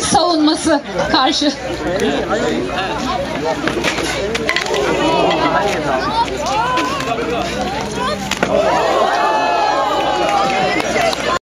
savunması karşı.